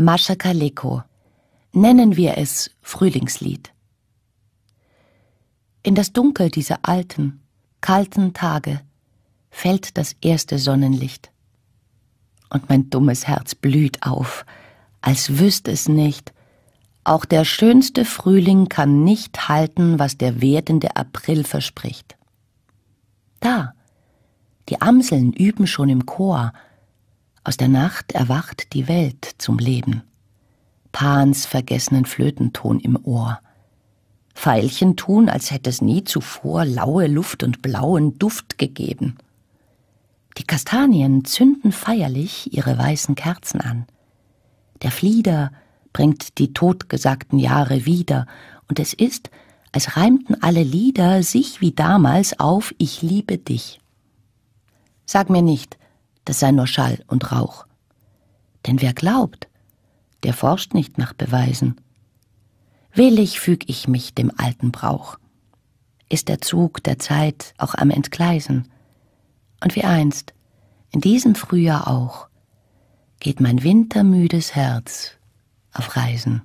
Mascha Kaleko. Nennen wir es Frühlingslied. In das Dunkel dieser alten, kalten Tage fällt das erste Sonnenlicht. Und mein dummes Herz blüht auf, als wüsste es nicht, auch der schönste Frühling kann nicht halten, was der werdende April verspricht. Da, die Amseln üben schon im Chor, aus der Nacht erwacht die Welt zum Leben. Pans vergessenen Flötenton im Ohr. Veilchen tun, als hätte es nie zuvor laue Luft und blauen Duft gegeben. Die Kastanien zünden feierlich ihre weißen Kerzen an. Der Flieder bringt die totgesagten Jahre wieder, und es ist, als reimten alle Lieder sich wie damals auf Ich liebe dich. Sag mir nicht, das sei nur Schall und Rauch. Denn wer glaubt, der forscht nicht nach Beweisen. Willig füg ich mich dem alten Brauch. Ist der Zug der Zeit auch am Entgleisen. Und wie einst, in diesem Frühjahr auch, geht mein wintermüdes Herz auf Reisen.